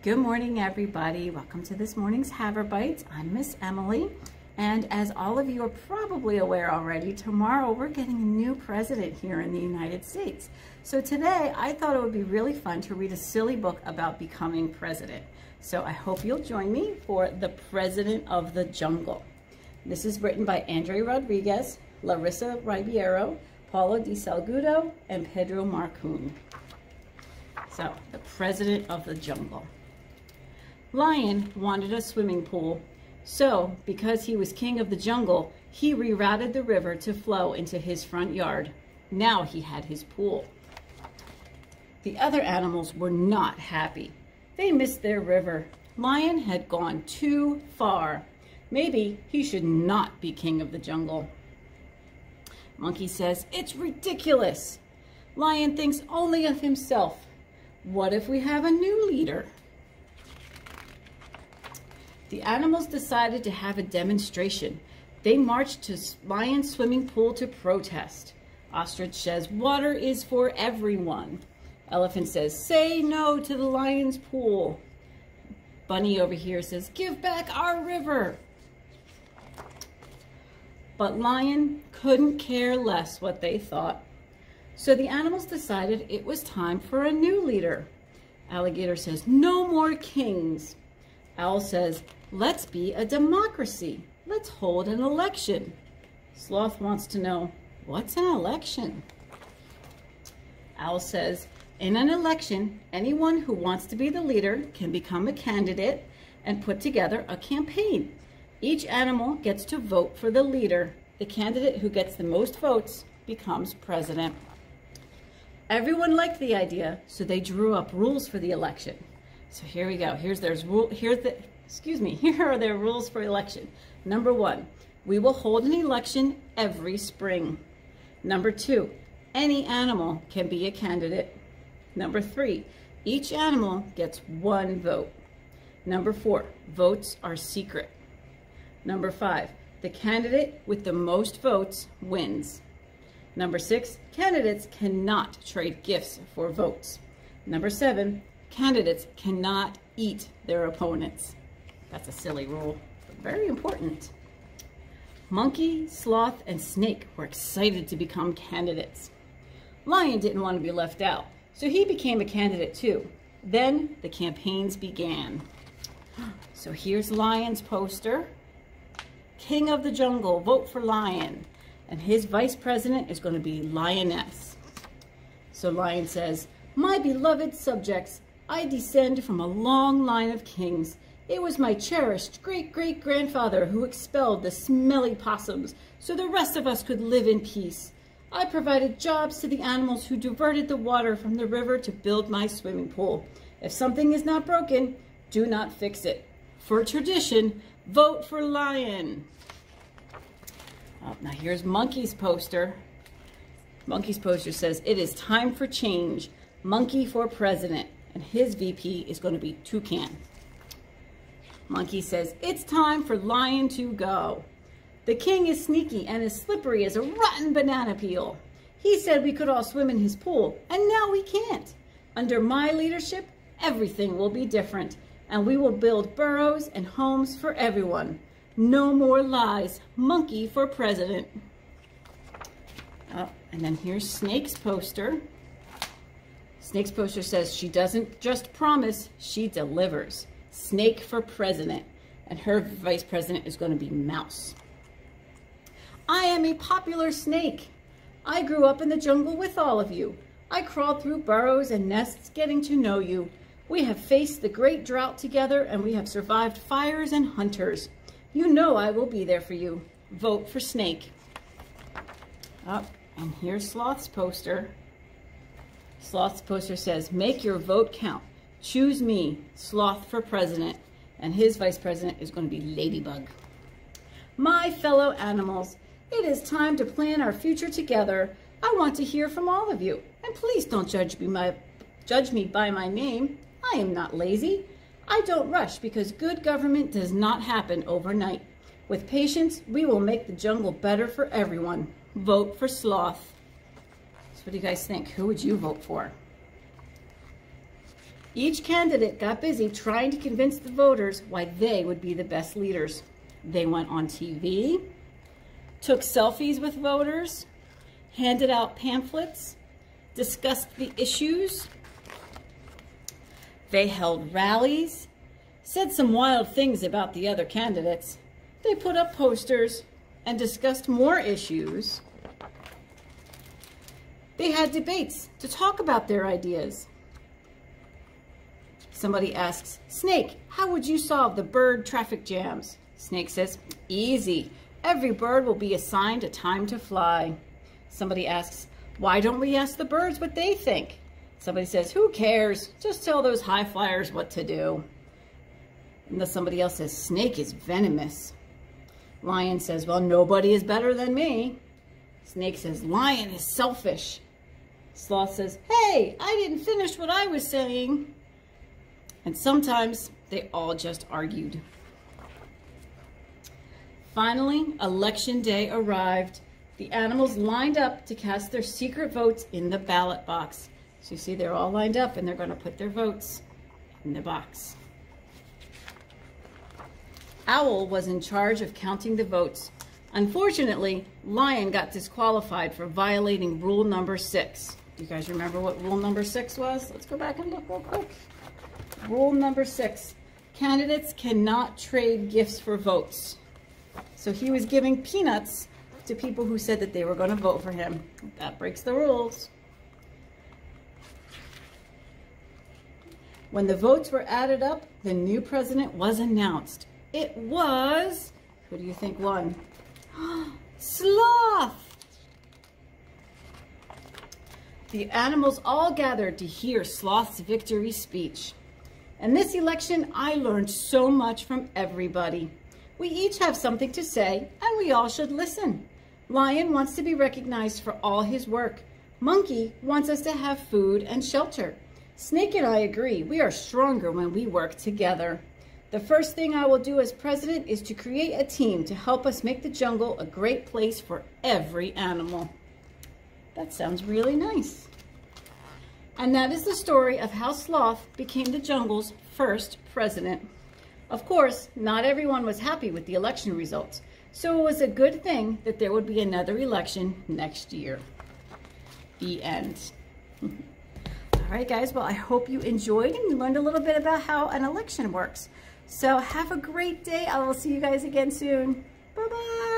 Good morning, everybody. Welcome to this morning's Haverbites. I'm Miss Emily. And as all of you are probably aware already, tomorrow we're getting a new president here in the United States. So today I thought it would be really fun to read a silly book about becoming president. So I hope you'll join me for The President of the Jungle. This is written by André Rodrigues, Larissa Ribeiro, Paulo Di Salgudo, and Pedro Markun. So, The President of the Jungle. Lion wanted a swimming pool. So, because he was king of the jungle, he rerouted the river to flow into his front yard. Now he had his pool. The other animals were not happy. They missed their river. Lion had gone too far. Maybe he should not be king of the jungle. Monkey says, it's ridiculous. Lion thinks only of himself. What if we have a new leader? The animals decided to have a demonstration. They marched to Lion's swimming pool to protest. Ostrich says, water is for everyone. Elephant says, say no to the lion's pool. Bunny over here says, give back our river. But Lion couldn't care less what they thought. So the animals decided it was time for a new leader. Alligator says, no more kings. Owl says, let's be a democracy. Let's hold an election. Sloth wants to know, what's an election? Owl says, in an election, anyone who wants to be the leader can become a candidate and put together a campaign. Each animal gets to vote for the leader. The candidate who gets the most votes becomes president. Everyone liked the idea, so they drew up rules for the election. So here we go. Here's there's rule. Here's the excuse me. Here are their rules for election. Number one, we will hold an election every spring. Number two, any animal can be a candidate. Number three, each animal gets one vote. Number four, votes are secret. Number five, the candidate with the most votes wins. Number six, candidates cannot trade gifts for votes. Number seven, candidates cannot eat their opponents. That's a silly rule, but very important. Monkey, sloth, and snake were excited to become candidates. Lion didn't want to be left out, so he became a candidate too. Then the campaigns began. So here's Lion's poster. King of the Jungle, vote for Lion. And his vice president is going to be Lioness. So Lion says, My beloved subjects, I descend from a long line of kings. It was my cherished great-great-grandfather who expelled the smelly possums so the rest of us could live in peace. I provided jobs to the animals who diverted the water from the river to build my swimming pool. If something is not broken, do not fix it. For tradition, vote for lion. Oh, now here's Monkey's poster. Monkey's poster says, it is time for change. Monkey for president. And his VP is going to be Toucan. Monkey says, it's time for lion to go. The king is sneaky and as slippery as a rotten banana peel. He said we could all swim in his pool, and now we can't. Under my leadership, everything will be different, and we will build burrows and homes for everyone. No more lies. Monkey for president. Oh, and then here's Snake's poster. Snake's poster says she doesn't just promise, she delivers. Snake for president. And her vice president is going to be Mouse. I am a popular snake. I grew up in the jungle with all of you. I crawled through burrows and nests getting to know you. We have faced the great drought together and we have survived fires and hunters. You know I will be there for you. Vote for Snake. Up, oh, and here's Sloth's poster. Sloth's poster says, make your vote count. Choose me, Sloth for president. And his vice president is going to be Ladybug. My fellow animals, it is time to plan our future together. I want to hear from all of you. And please don't judge me, my, judge me by my name. I am not lazy. I don't rush because good government does not happen overnight. With patience, we will make the jungle better for everyone. Vote for Sloth. What do you guys think? Who would you vote for? Each candidate got busy trying to convince the voters why they would be the best leaders. They went on TV, took selfies with voters, handed out pamphlets, discussed the issues. They held rallies, said some wild things about the other candidates. They put up posters and discussed more issues. They had debates to talk about their ideas. Somebody asks, Snake, how would you solve the bird traffic jams? Snake says, easy. Every bird will be assigned a time to fly. Somebody asks, why don't we ask the birds what they think? Somebody says, who cares? Just tell those high flyers what to do. And then somebody else says, snake is venomous. Lion says, well, nobody is better than me. Snake says, lion is selfish. Sloth says, hey, I didn't finish what I was saying. And sometimes they all just argued. Finally, election day arrived. The animals lined up to cast their secret votes in the ballot box. So you see they're all lined up and they're going to put their votes in the box. Owl was in charge of counting the votes. Unfortunately, Lion got disqualified for violating rule number six. You guys remember what rule number six was? Let's go back and look real quick. Rule number six, candidates cannot trade gifts for votes. So he was giving peanuts to people who said that they were going to vote for him. That breaks the rules. When the votes were added up, the new president was announced. It was, who do you think won? Sloth! The animals all gathered to hear Sloth's victory speech. In this election, I learned so much from everybody. We each have something to say, and we all should listen. Lion wants to be recognized for all his work. Monkey wants us to have food and shelter. Snake and I agree, we are stronger when we work together. The first thing I will do as president is to create a team to help us make the jungle a great place for every animal. That sounds really nice. And that is the story of how Sloth became the jungle's first president. Of course, not everyone was happy with the election results, so it was a good thing that there would be another election next year. The end. All right, guys, well, I hope you enjoyed and you learned a little bit about how an election works. So have a great day. I will see you guys again soon. Bye-bye.